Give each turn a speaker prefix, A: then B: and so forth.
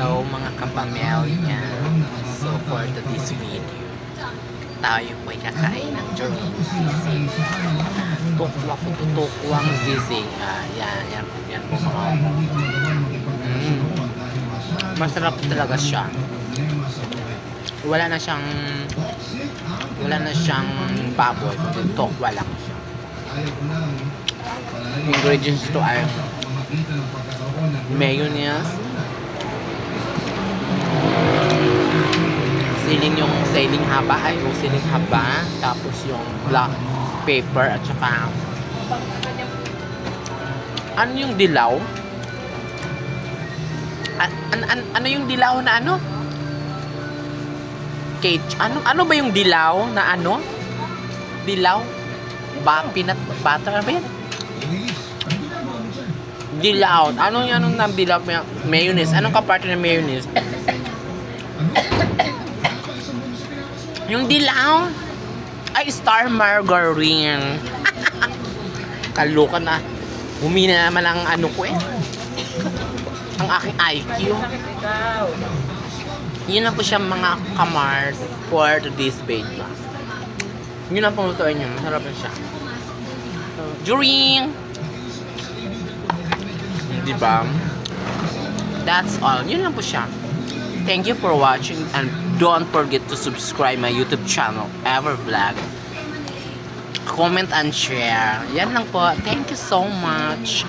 A: Hello mga kapamilya. So for today's video, tayo po ay kakain ng Jerome sisig. Tukwa po tutukwang sisig. Ah, yan, yan, yan po mga. Mm. Masarap talaga siya. Wala na siyang wala na siyang baboy. Tukwa lang siya. Ingredients to ay mayonnaise, siling yung siling haba ay yung siling haba tapos yung black pepper at saka ano yung dilaw? An, an, an, ano yung dilaw na ano? Cage. Ano ano ba yung dilaw na ano? Dilaw? Ba peanut butter? Ano ba yan? Dilaw. Anong anong ng dilaw? Mayonnaise. Anong kaparte ng mayonnaise Yung dilaw. Ay, star margarine. Kaluka na. Humina naman ang ano ko eh. Ang aking IQ. Yun na po siya mga kamars for this video. Yun ang pumutuin niyo. Masarap na siya. During Di ba? That's all. Yun lang po siya. Thank you for watching and don't forget to subscribe my YouTube channel, Evervlog. Comment and share. Yan lang po. Thank you so much.